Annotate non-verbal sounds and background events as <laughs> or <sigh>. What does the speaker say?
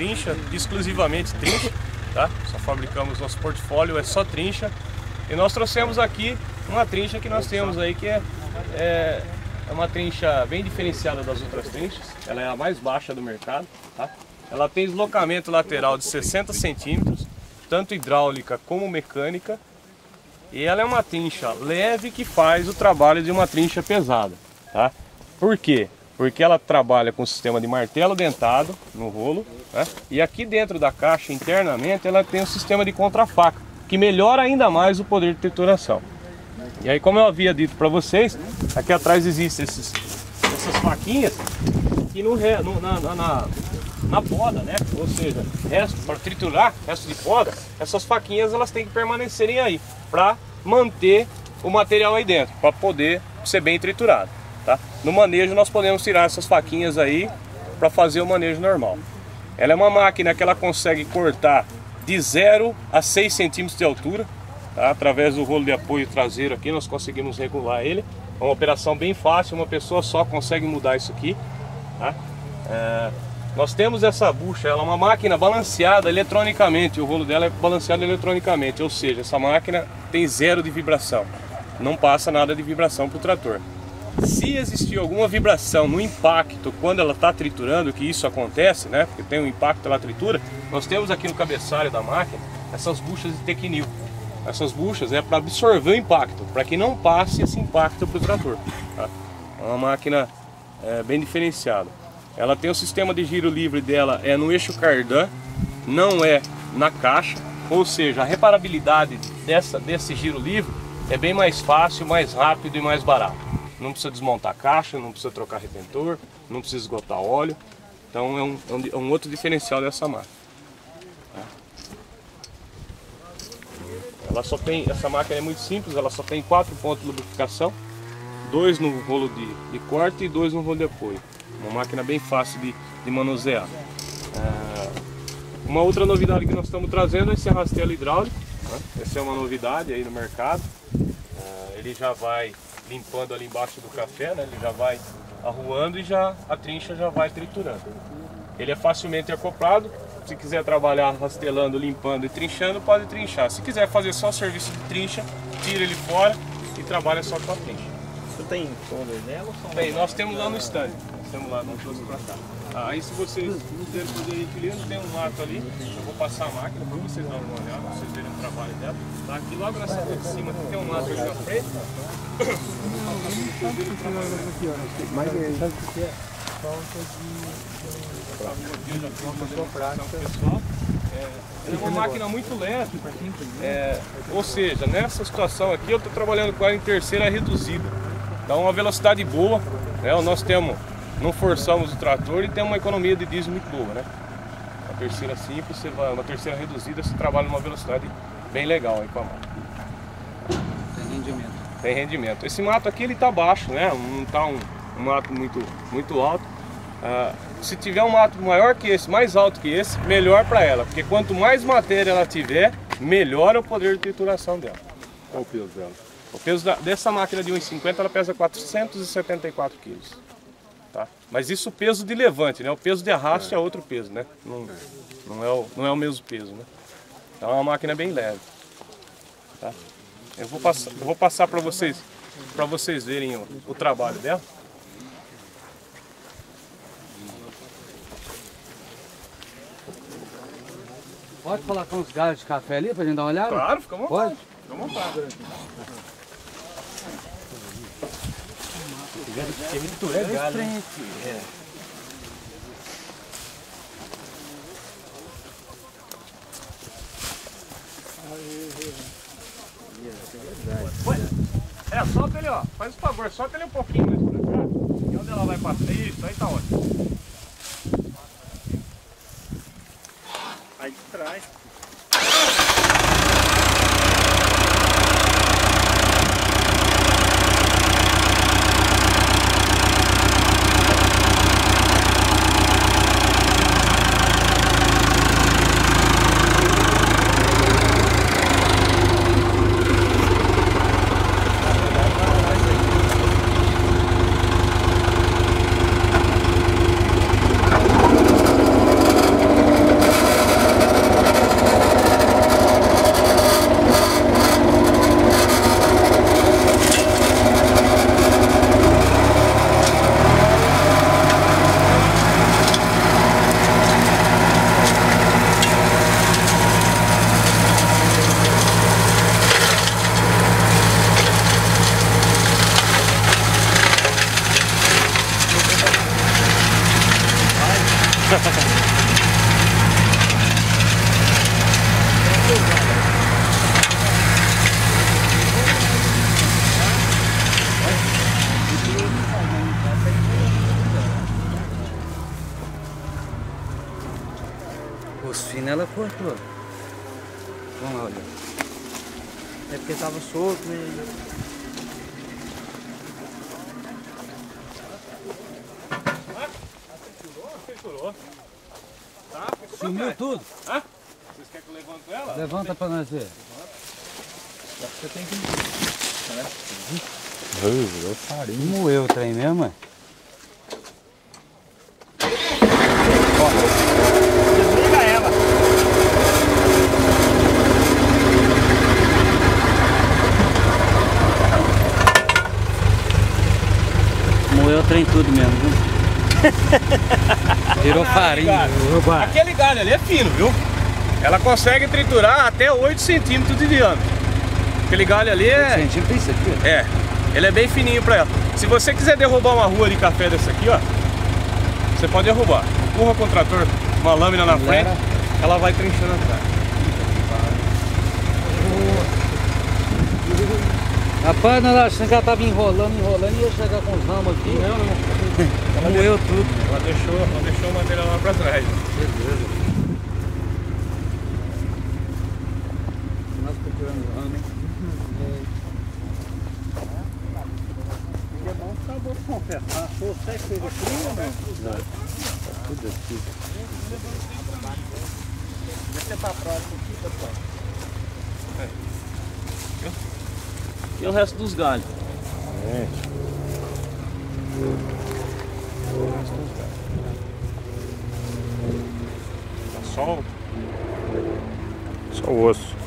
trincha, exclusivamente trincha, tá? Só fabricamos nosso portfólio, é só trincha. E nós trouxemos aqui uma trincha que nós temos aí que é, é, é uma trincha bem diferenciada das outras trinchas. Ela é a mais baixa do mercado, tá? Ela tem deslocamento lateral de 60 centímetros, tanto hidráulica como mecânica. E ela é uma trincha leve que faz o trabalho de uma trincha pesada, tá? Por quê? Porque ela trabalha com o sistema de martelo dentado no rolo, né? E aqui dentro da caixa, internamente, ela tem o um sistema de contrafaca, que melhora ainda mais o poder de trituração. E aí, como eu havia dito para vocês, aqui atrás existem esses, essas faquinhas que no, no na, na, na poda, né? Ou seja, resto para triturar, resto de poda, essas faquinhas elas têm que permanecerem aí para manter o material aí dentro, para poder ser bem triturado? No manejo nós podemos tirar essas faquinhas aí para fazer o manejo normal. Ela é uma máquina que ela consegue cortar de 0 a 6 centímetros de altura, tá? através do rolo de apoio traseiro aqui nós conseguimos regular ele. É uma operação bem fácil, uma pessoa só consegue mudar isso aqui. Tá? É nós temos essa bucha, ela é uma máquina balanceada eletronicamente, o rolo dela é balanceado eletronicamente, ou seja, essa máquina tem zero de vibração, não passa nada de vibração para o trator. Se existir alguma vibração no impacto quando ela está triturando, que isso acontece, né? Porque tem um impacto, ela tritura. Nós temos aqui no cabeçalho da máquina essas buchas de tequinil. Essas buchas é para absorver o impacto, para que não passe esse impacto para o trator. Tá? É uma máquina é, bem diferenciada. Ela tem o sistema de giro livre dela é no eixo cardan, não é na caixa, ou seja, a reparabilidade dessa, desse giro livre é bem mais fácil, mais rápido e mais barato. Não precisa desmontar a caixa, não precisa trocar retentor, não precisa esgotar óleo. Então é um, é um é outro diferencial dessa máquina. Ela só tem, essa máquina é muito simples, ela só tem quatro pontos de lubrificação, dois no rolo de, de corte e dois no rolo de apoio. Uma máquina bem fácil de, de manusear. É, uma outra novidade que nós estamos trazendo é esse rastelo hidráulico. Né? Essa é uma novidade aí no mercado. É, ele já vai limpando ali embaixo do café, né? ele já vai arruando e já a trincha já vai triturando. Ele é facilmente acoplado. Se quiser trabalhar rastelando, limpando e trinchando, pode trinchar. Se quiser fazer só serviço de trincha, tira ele fora e trabalha só com a trincha. Você tem todas nela ou são Bem, nós temos lá no stand. Temos lá, não trouxe pra cá. Ah, aí se vocês quiserem fazer equilíbrio, tem um lato ali, eu vou passar a máquina para vocês darem uma olhada, pra vocês verem o trabalho dela. Tá aqui logo nessa parte de cima aqui tem um lato aqui à frente. Mas é sabe o que é? Falta de é, é uma máquina muito leve, é, ou seja, nessa situação aqui eu estou trabalhando com ela em terceira reduzida, dá uma velocidade boa, né? nós temos não forçamos o trator e tem uma economia de diesel muito boa, né? Uma terceira simples, você vai, uma terceira reduzida, você trabalha numa velocidade bem legal aí com a moto. Tem rendimento. Tem rendimento. Esse mato aqui ele tá baixo, né? Não tá um, um mato muito, muito alto. Ah, se tiver um mato maior que esse, mais alto que esse, melhor para ela, porque quanto mais matéria ela tiver, melhor o poder de trituração dela. Qual o peso dela? O peso da, dessa máquina de 1,50 ela pesa 474 quilos. Tá? Mas isso o peso de levante, né? O peso de arrasto é, é outro peso, né? Não, não, é o, não é o mesmo peso, né? Então é uma máquina bem leve. Tá? Eu vou passar, eu vou passar para vocês, para vocês verem o, o trabalho dela. Pode colocar uns galhos de café ali pra gente dar uma olhada? Claro, fica à vontade. Pode? Fica à vontade. É muito legal, né? É. É, solta ele, ó. Faz o favor, solta ele um pouquinho mais pra cá. E onde ela vai passar? Isso, aí tá ótimo. Aí de trás. Os finos ela cortou. Vamos lá olha. É porque tava solto e... Sumiu tudo. Hã? Vocês querem que eu levante ela? Levanta pra nós ver. Você tem que. Virou farinha. Moeu o trem mesmo, é? Desliga ela. Moeu o trem tudo mesmo, viu? <laughs> Virou farinha. Aquele galho ali é fino, viu? Ela consegue triturar até 8 centímetros de diâmetro. Aquele galho ali é. Centímetro tem isso aqui. É, ele é bem fininho pra ela. Se você quiser derrubar uma rua de café dessa aqui, ó, você pode derrubar. Empurra com o trator uma lâmina na frente, ela vai trinchando atrás. Rapaz, nós achando que ela tava enrolando, enrolando e ia chegar com os ramos aqui. Não, não. Moeu tudo. Ela deixou, ela deixou o material lá pra trás. Beleza. Nós procurando ramo, hein? É bom que acabou de confessar. Você que fez aquilo ou não? Tudo aqui. Deixa pra próxima aqui, pessoal. E o resto dos galhos? Tá solto. Só osso.